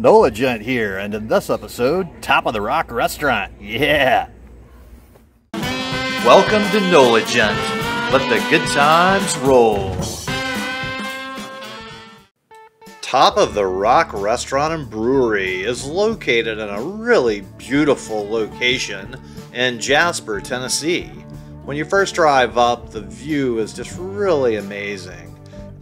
Nola Gent here, and in this episode, Top of the Rock Restaurant. Yeah! Welcome to Nola Gent. Let the good times roll. Top of the Rock Restaurant and Brewery is located in a really beautiful location in Jasper, Tennessee. When you first drive up, the view is just really amazing.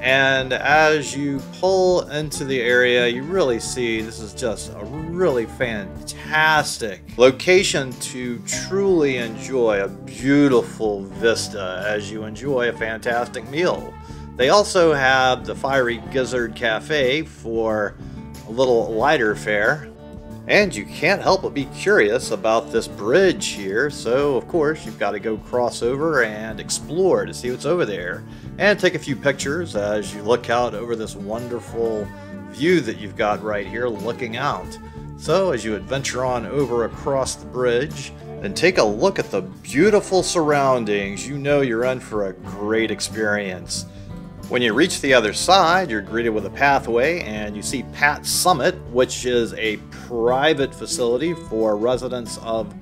And as you pull into the area, you really see this is just a really fantastic location to truly enjoy a beautiful vista as you enjoy a fantastic meal. They also have the Fiery Gizzard Cafe for a little lighter fare. And you can't help but be curious about this bridge here, so of course you've got to go cross over and explore to see what's over there. And take a few pictures as you look out over this wonderful view that you've got right here looking out. So as you adventure on over across the bridge, and take a look at the beautiful surroundings, you know you're in for a great experience. When you reach the other side, you're greeted with a pathway and you see Pat Summitt, which is a private facility for residents of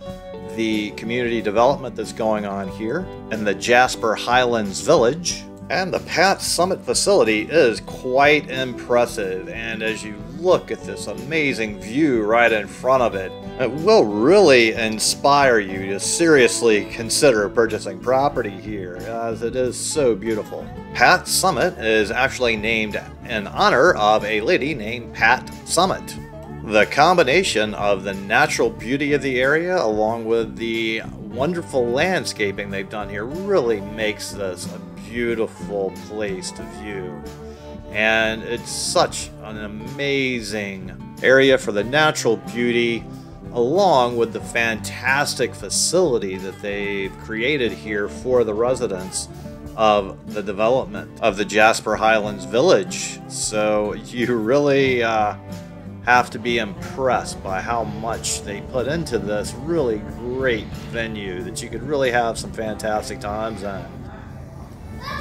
the community development that's going on here in the Jasper Highlands Village. And the Pat Summitt facility is quite impressive, and as you look at this amazing view right in front of it, it will really inspire you to seriously consider purchasing property here, as it is so beautiful. Pat Summitt is actually named in honor of a lady named Pat Summitt. The combination of the natural beauty of the area along with the wonderful landscaping they've done here really makes this a beautiful place to view. And it's such an amazing area for the natural beauty, along with the fantastic facility that they've created here for the residents of the development of the Jasper Highlands Village. So you really uh, have to be impressed by how much they put into this really great venue that you could really have some fantastic times in.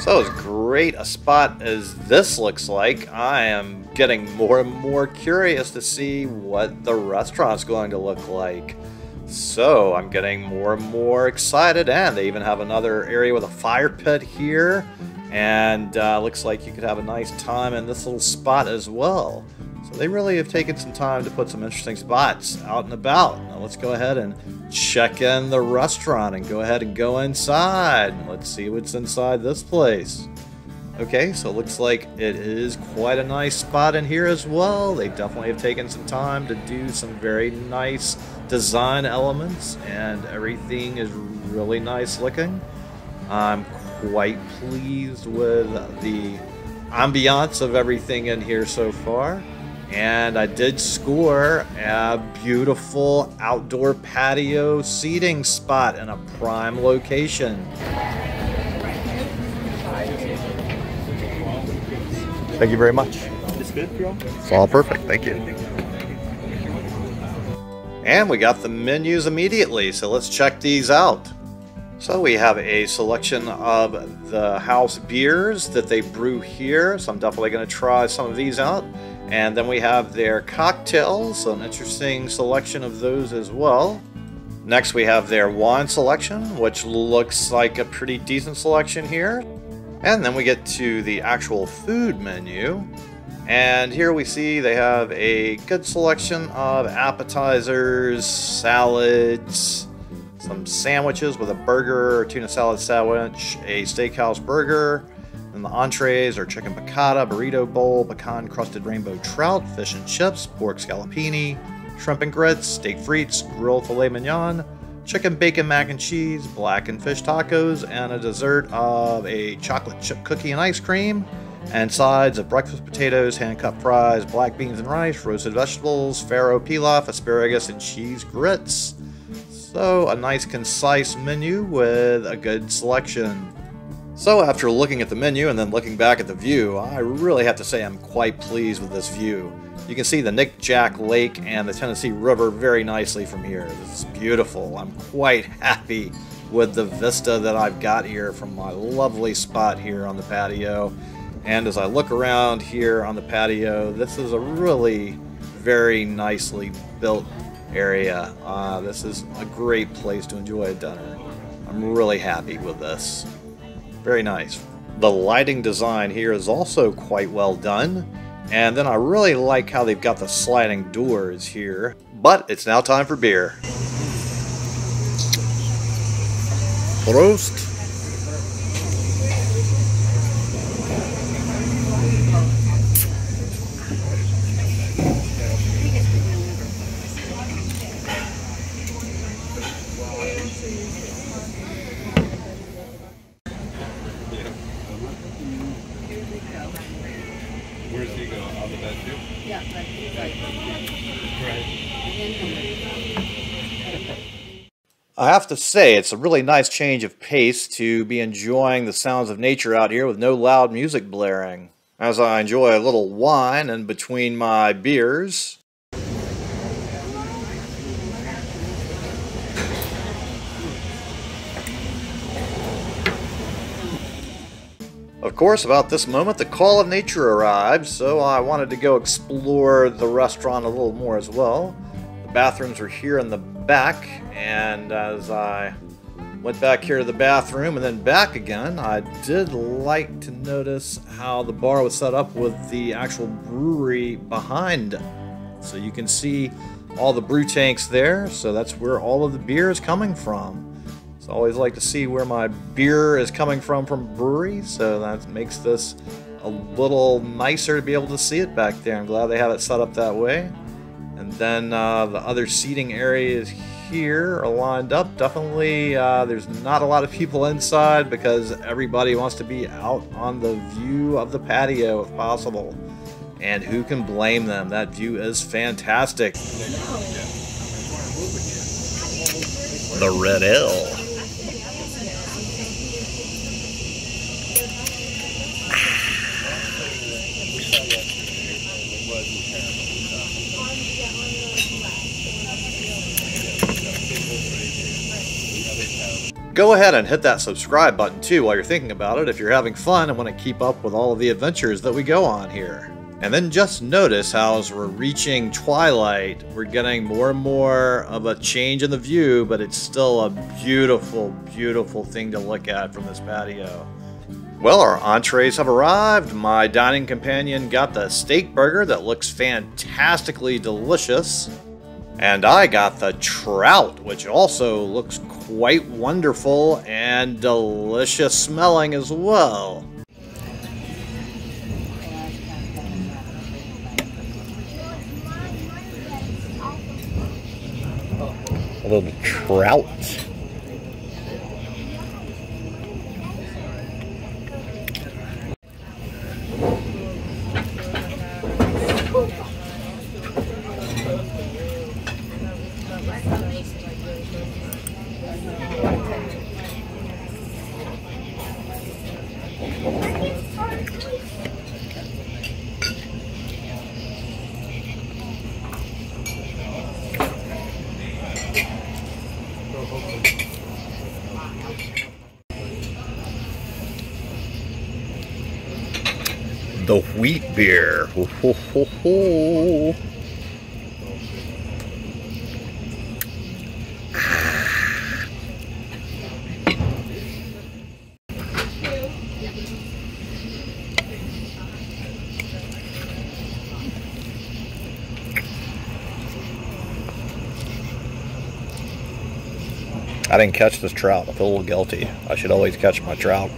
So as great a spot as this looks like, I am getting more and more curious to see what the restaurant's going to look like. So I'm getting more and more excited, and they even have another area with a fire pit here, and uh, looks like you could have a nice time in this little spot as well. So they really have taken some time to put some interesting spots out and about. Now let's go ahead and check in the restaurant and go ahead and go inside. Let's see what's inside this place. Okay, so it looks like it is quite a nice spot in here as well. They definitely have taken some time to do some very nice design elements and everything is really nice looking. I'm quite pleased with the ambiance of everything in here so far. And I did score a beautiful outdoor patio seating spot in a prime location. Thank you very much. It's good, Phil? It's all perfect. Thank you. And we got the menus immediately, so let's check these out. So we have a selection of the house beers that they brew here, so I'm definitely going to try some of these out. And then we have their cocktails, so an interesting selection of those as well. Next we have their wine selection, which looks like a pretty decent selection here. And then we get to the actual food menu. And here we see they have a good selection of appetizers, salads, some sandwiches with a burger or tuna salad sandwich, a steakhouse burger, and the entrees are chicken piccata, burrito bowl, pecan crusted rainbow trout, fish and chips, pork scallopini, shrimp and grits, steak frites, grilled filet mignon, chicken bacon mac and cheese, blackened fish tacos, and a dessert of a chocolate chip cookie and ice cream, and sides of breakfast potatoes, hand cut fries, black beans and rice, roasted vegetables, farro pilaf, asparagus, and cheese grits. So, a nice concise menu with a good selection. So after looking at the menu and then looking back at the view, I really have to say I'm quite pleased with this view. You can see the Nickajack Lake and the Tennessee River very nicely from here. This is beautiful. I'm quite happy with the vista that I've got here from my lovely spot here on the patio. And as I look around here on the patio, this is a really very nicely built area. Uh, this is a great place to enjoy a dinner. I'm really happy with this. Very nice. The lighting design here is also quite well done. And then I really like how they've got the sliding doors here. But it's now time for beer. Prost! Where's he go? Out the bed too? Yeah, right, right. I have to say, it's a really nice change of pace to be enjoying the sounds of nature out here with no loud music blaring. As I enjoy a little wine in between my beers. Of course, about this moment, the call of nature arrived, so I wanted to go explore the restaurant a little more as well. The bathrooms are here in the back, and as I went back here to the bathroom and then back again, I did like to notice how the bar was set up with the actual brewery behind. So you can see all the brew tanks there, so that's where all of the beer is coming from. So I always like to see where my beer is coming from from brewery, so that makes this a little nicer to be able to see it back there. I'm glad they have it set up that way. And then uh, the other seating areas here are lined up. Definitely, uh, there's not a lot of people inside because everybody wants to be out on the view of the patio if possible. And who can blame them? That view is fantastic. The Red L. Go ahead and hit that subscribe button too while you're thinking about it if you're having fun and want to keep up with all of the adventures that we go on here. And then just notice how as we're reaching twilight, we're getting more and more of a change in the view, but it's still a beautiful, beautiful thing to look at from this patio. Well, our entrees have arrived. My dining companion got the steak burger that looks fantastically delicious. And I got the trout, which also looks quite wonderful and delicious smelling as well. A little trout. The wheat beer. Ho, ho, ho, ho. I didn't catch this trout. I feel a little guilty. I should always catch my trout.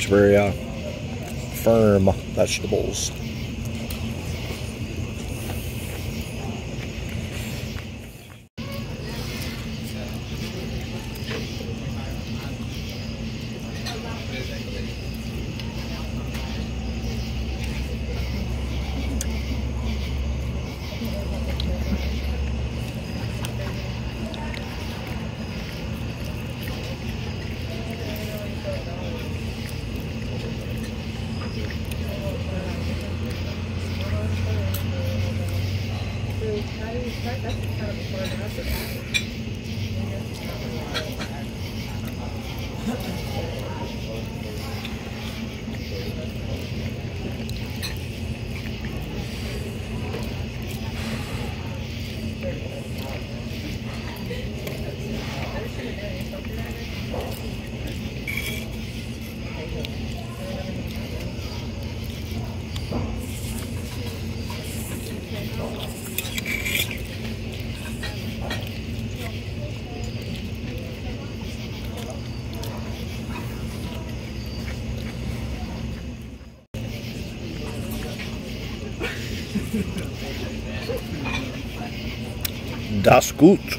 It's very uh, firm vegetables. That's kind of a das culto.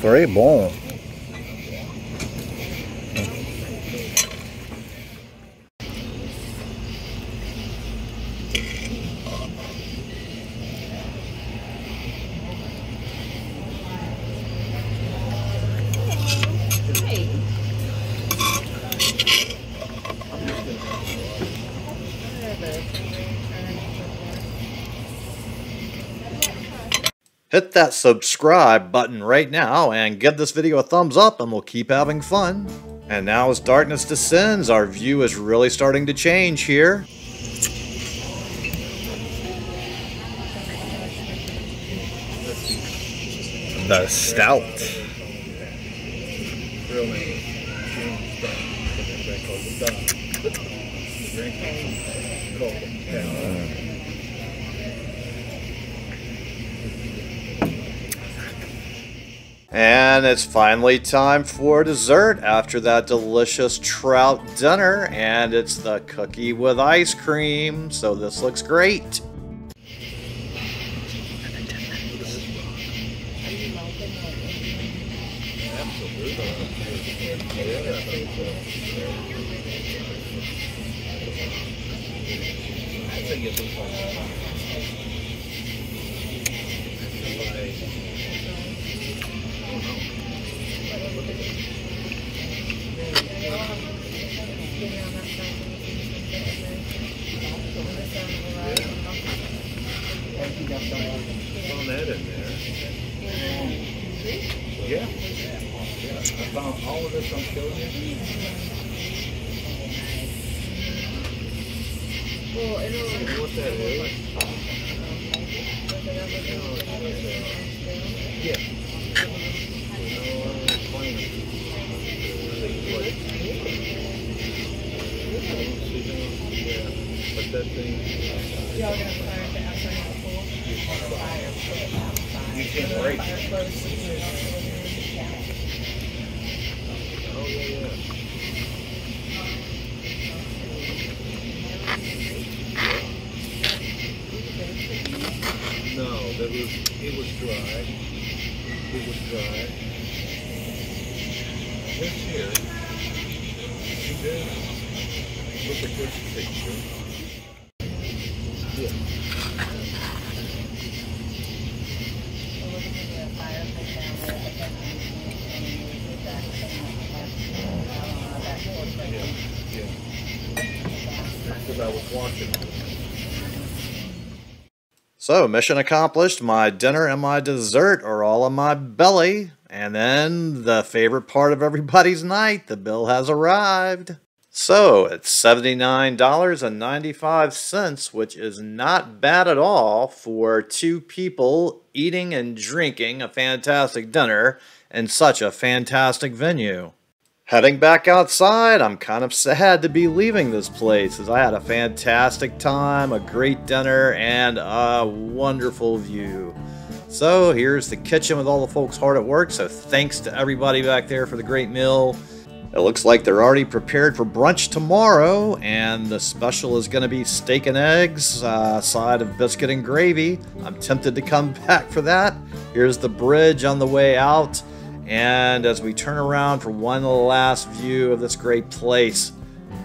Foi bom. Hit that subscribe button right now and give this video a thumbs up and we'll keep having fun. And now as darkness descends, our view is really starting to change here. The stout. And it's finally time for dessert after that delicious trout dinner, and it's the cookie with ice cream, so this looks great. Yeah. I found all of this showing you. You know what that is? That thing, you can't break it. Oh, yeah, yeah. No, that was, it was dry. It was dry. This here, see this? Look at this picture. Watching. So, mission accomplished. My dinner and my dessert are all in my belly. And then the favorite part of everybody's night, the bill has arrived. So, it's $79.95, which is not bad at all for two people eating and drinking a fantastic dinner in such a fantastic venue. Heading back outside, I'm kind of sad to be leaving this place as I had a fantastic time, a great dinner, and a wonderful view. So here's the kitchen with all the folks hard at work, so thanks to everybody back there for the great meal. It looks like they're already prepared for brunch tomorrow, and the special is going to be steak and eggs, uh, side of biscuit and gravy. I'm tempted to come back for that. Here's the bridge on the way out. And as we turn around for one last view of this great place,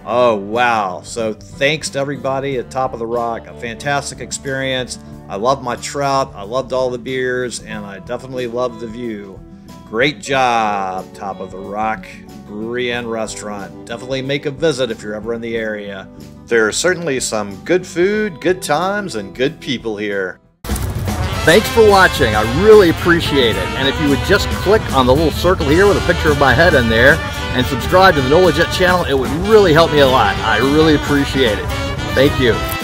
oh wow. So thanks to everybody at Top of the Rock, a fantastic experience. I loved my trout, I loved all the beers, and I definitely loved the view. Great job, Top of the Rock Brewery and Restaurant. Definitely make a visit if you're ever in the area. There are certainly some good food, good times, and good people here. Thanks for watching. I really appreciate it. And if you would just click on the little circle here with a picture of my head in there and subscribe to the NOLA Gent channel, it would really help me a lot. I really appreciate it. Thank you.